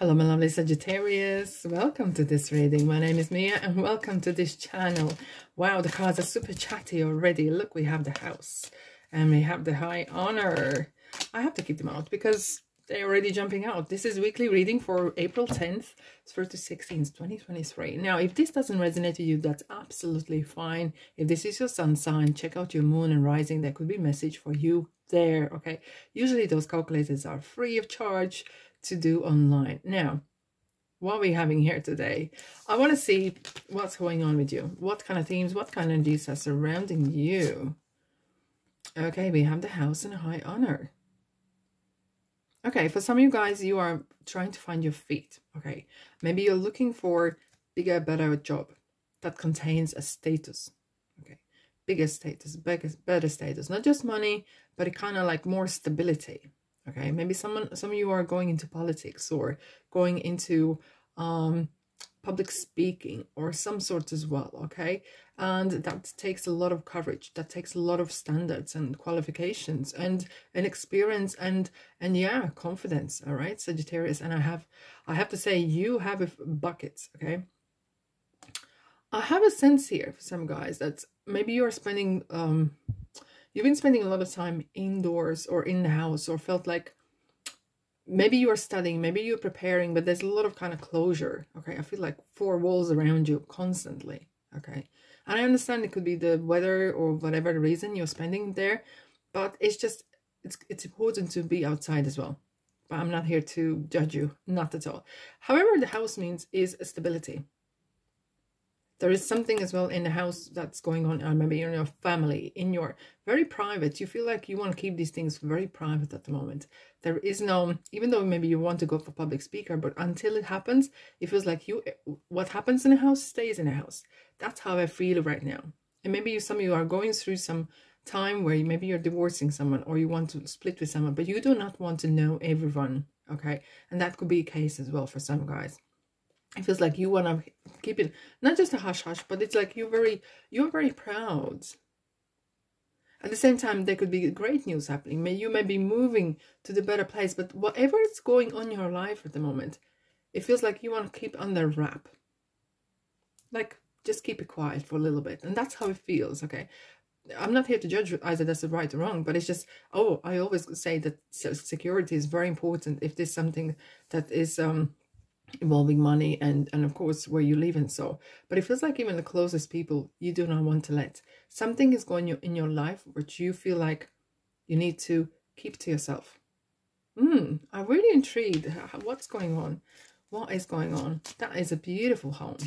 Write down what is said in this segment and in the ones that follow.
Hello, my lovely Sagittarius. Welcome to this reading. My name is Mia and welcome to this channel. Wow, the cards are super chatty already. Look, we have the house and we have the high honor. I have to keep them out because they're already jumping out. This is weekly reading for April 10th through to 16th, 2023. Now, if this doesn't resonate with you, that's absolutely fine. If this is your sun sign, check out your moon and rising. There could be a message for you there, okay? Usually those calculators are free of charge to do online. Now, what are we having here today? I want to see what's going on with you. What kind of themes, what kind of energies are surrounding you? Okay, we have the house and high honor. Okay, for some of you guys, you are trying to find your feet. Okay, maybe you're looking for bigger, better job that contains a status. Okay, bigger status, bigger, better status. Not just money, but kind of like more stability okay? Maybe someone some of you are going into politics or going into um public speaking or some sort as well okay? And that takes a lot of courage that takes a lot of standards and qualifications and an experience and and yeah confidence all right sagittarius? And i have i have to say you have a buckets okay? I have a sense here for some guys that maybe you're spending um you've been spending a lot of time indoors or in the house or felt like maybe you're studying, maybe you're preparing, but there's a lot of kind of closure. Okay. I feel like four walls around you constantly. Okay. And I understand it could be the weather or whatever the reason you're spending there, but it's just, it's, it's important to be outside as well. But I'm not here to judge you, not at all. However, the house means is a stability there is something as well in the house that's going on or maybe in your family in your very private. You feel like you want to keep these things very private at the moment. There is no even though maybe you want to go for public speaker but until it happens it feels like you what happens in the house stays in the house. That's how i feel right now. And maybe you, some of you are going through some time where maybe you're divorcing someone or you want to split with someone but you do not want to know everyone okay? And that could be a case as well for some guys it feels like you want to keep it not just a hush hush but it's like you're very you're very proud. At the same time there could be great news happening. May you may be moving to the better place but whatever is going on in your life at the moment it feels like you want to keep under wrap. Like just keep it quiet for a little bit and that's how it feels okay? I'm not here to judge either that's right or wrong but it's just oh i always say that security is very important if there's something that is um involving money and and of course where you live and so but it feels like even the closest people you do not want to let something is going in your life which you feel like you need to keep to yourself. Hmm i'm really intrigued. What's going on? What is going on? That is a beautiful home.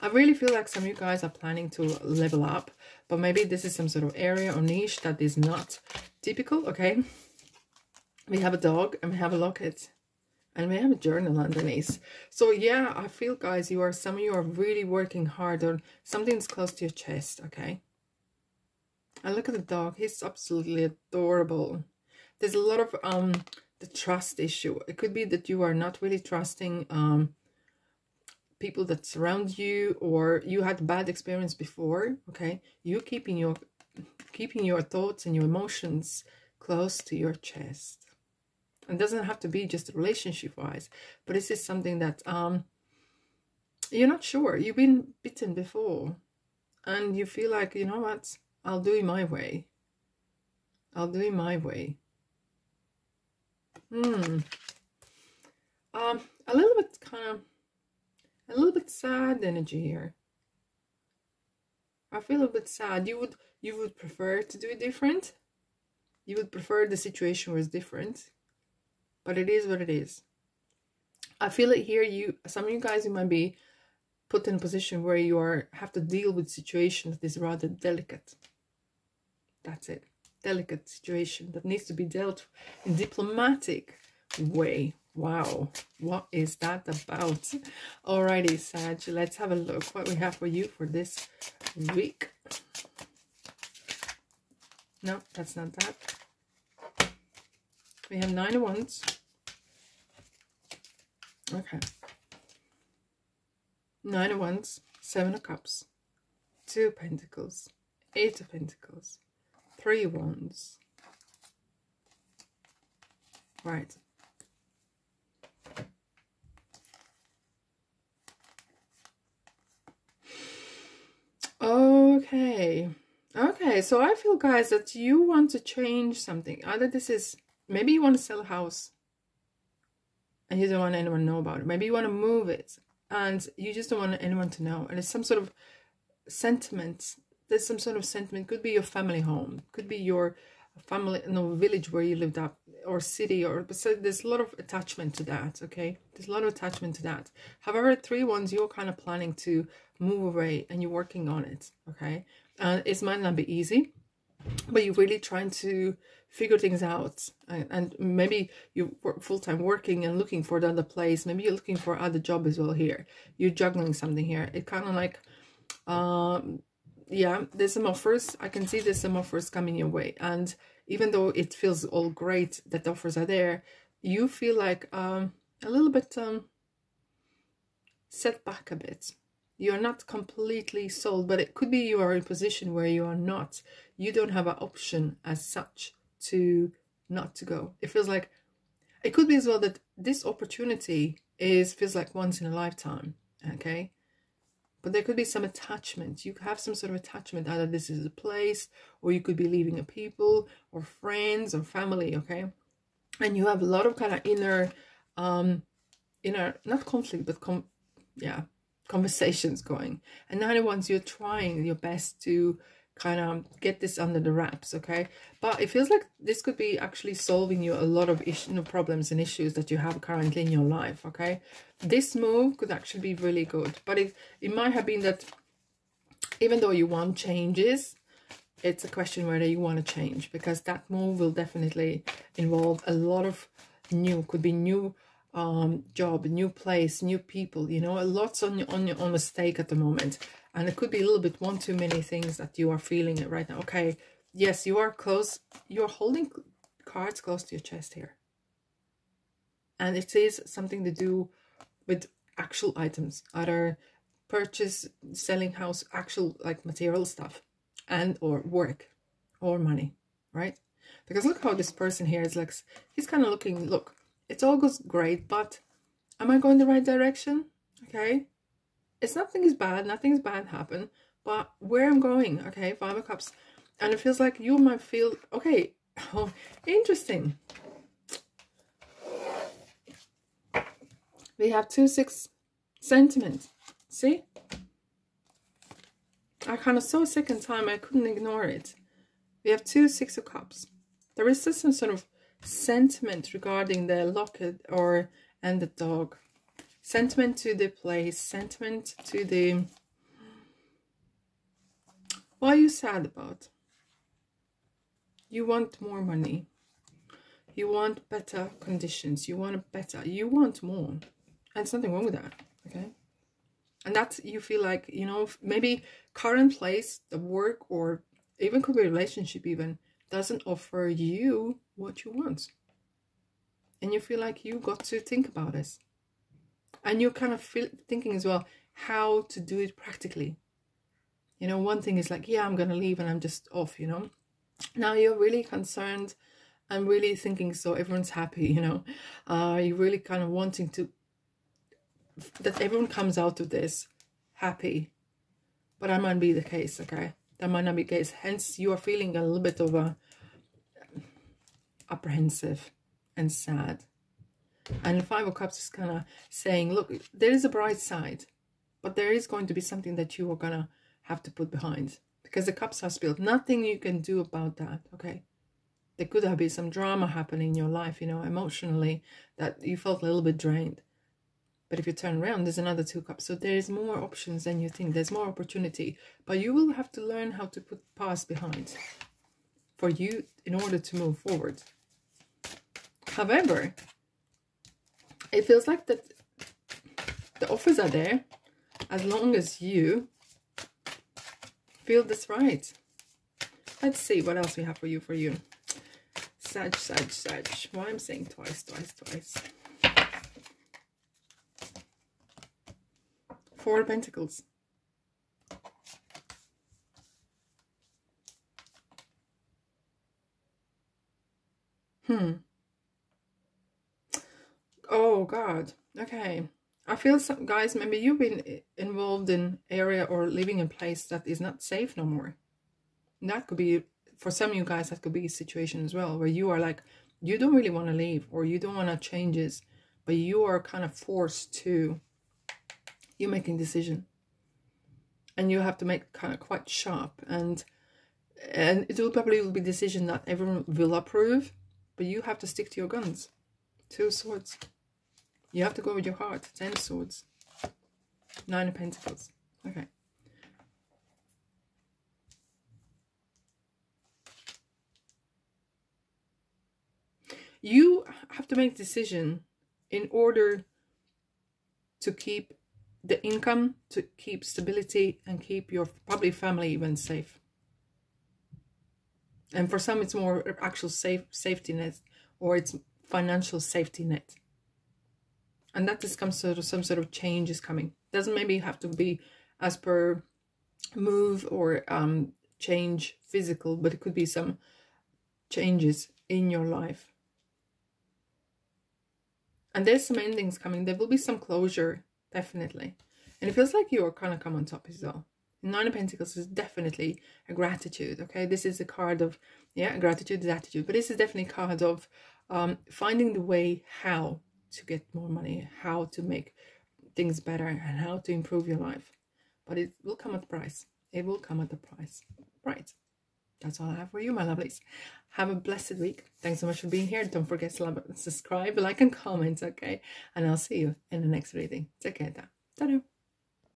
I really feel like some of you guys are planning to level up but maybe this is some sort of area or niche that is not typical okay? We have a dog and we have a locket and we have a journal underneath. So yeah i feel guys you are some of you are really working hard on something's close to your chest okay? And look at the dog. He's absolutely adorable. There's a lot of um the trust issue. It could be that you are not really trusting um people that surround you or you had bad experience before okay? You keeping your keeping your thoughts and your emotions close to your chest it doesn't have to be just relationship wise, but this is something that um you're not sure. You've been bitten before and you feel like, you know what, I'll do it my way. I'll do it my way. Hmm. Um, a little bit kind of a little bit sad energy here. I feel a bit sad. You would you would prefer to do it different? You would prefer the situation was different but it is what it is. I feel it here. You, some of you guys, you might be put in a position where you are have to deal with situations that is rather delicate. That's it. Delicate situation that needs to be dealt in diplomatic way. Wow, what is that about? Alrighty, Sag, let's have a look what we have for you for this week. No, that's not that. We have nine of wands. Okay. Nine of wands, seven of cups, two of pentacles, eight of pentacles, three of wands. Right. Okay. Okay, so I feel, guys, that you want to change something. Either this is maybe you want to sell a house and you don't want anyone to know about it. Maybe you want to move it and you just don't want anyone to know. And it's some sort of sentiment. There's some sort of sentiment. Could be your family home. Could be your family, no, village where you lived up or city or so there's a lot of attachment to that okay there's a lot of attachment to that however three wands you're kind of planning to move away and you're working on it okay uh, and it might not be easy but you're really trying to figure things out and, and maybe you work full-time working and looking for another place. Maybe you're looking for other job as well here. You're juggling something here. It kind of like um yeah there's some offers. I can see there's some offers coming your way. And even though it feels all great that the offers are there, you feel like um, a little bit um, set back a bit. You're not completely sold, but it could be you are in a position where you are not. You don't have an option as such to not to go. It feels like it could be as well that this opportunity is feels like once in a lifetime. Okay, but there could be some attachment. You have some sort of attachment. Either this is a place, or you could be leaving a people, or friends, or family. Okay, and you have a lot of kind of inner, um, inner not conflict, but com, yeah, conversations going. And now oh ones you're trying your best to kind of get this under the wraps okay but it feels like this could be actually solving you a lot of issue, problems and issues that you have currently in your life okay this move could actually be really good but it, it might have been that even though you want changes it's a question whether you want to change because that move will definitely involve a lot of new could be new um job new place new people you know lot's on on your on a stake at the moment. And it could be a little bit one too many things that you are feeling it right now. Okay yes you are close you're holding cards close to your chest here. And it is something to do with actual items either purchase selling house actual like material stuff and or work or money right? Because look how this person here is like he's kind of looking look it all goes great but am i going the right direction okay it's nothing is bad, nothing's bad happen, but where I'm going, okay, five of cups, and it feels like you might feel, okay, oh, interesting. We have two, six sentiment, see? I kind of saw a second time, I couldn't ignore it. We have two, six of cups. There is some sort of sentiment regarding the locket or and the dog sentiment to the place, sentiment to the... What are you sad about? You want more money. You want better conditions. You want a better, you want more. And there's nothing wrong with that, okay? And that's, you feel like, you know, maybe current place, the work, or even could be relationship even, doesn't offer you what you want. And you feel like you got to think about this. And you're kind of feel, thinking as well how to do it practically. You know one thing is like yeah i'm gonna leave and i'm just off you know? Now you're really concerned and really thinking so everyone's happy you know? Uh you're really kind of wanting to that everyone comes out of this happy. But that might be the case okay that might not be the case hence you are feeling a little bit of a apprehensive and sad and the Five of Cups is kind of saying, look, there is a bright side, but there is going to be something that you are going to have to put behind because the cups are spilled. Nothing you can do about that, okay? There could have been some drama happening in your life, you know, emotionally, that you felt a little bit drained. But if you turn around, there's another two cups. So there's more options than you think. There's more opportunity. But you will have to learn how to put past behind for you in order to move forward. However, it feels like that the offers are there as long as you feel this right. Let's see what else we have for you, for you. Sag, Sag, Sag. Why I'm saying twice, twice, twice. Four of Pentacles. Hmm. Oh God. Okay. I feel some guys, maybe you've been involved in area or living in place that is not safe no more. that could be for some of you guys that could be a situation as well where you are like you don't really want to leave or you don't want to changes but you are kind of forced to you're making decision. And you have to make kind of quite sharp. And and it will probably will be decision that everyone will approve but you have to stick to your guns. Two swords. You have to go with your heart. Ten swords. Nine of pentacles. Okay. You have to make decision in order to keep the income, to keep stability and keep your probably family even safe. And for some, it's more actual safe safety net or it's financial safety net. And that just comes sort of some sort of change is coming. Doesn't maybe have to be as per move or um, change physical, but it could be some changes in your life and there's some endings coming. There will be some closure, definitely. And it feels like you are kind of come on top as well. Nine of Pentacles is definitely a gratitude, okay? This is a card of, yeah, gratitude is attitude. But this is definitely a card of um, finding the way how to get more money, how to make things better, and how to improve your life. But it will come at a price. It will come at a price. Right that's all I have for you, my lovelies. Have a blessed week. Thanks so much for being here. Don't forget to subscribe, like, and comment, okay? And I'll see you in the next reading. Take care. Ta-da.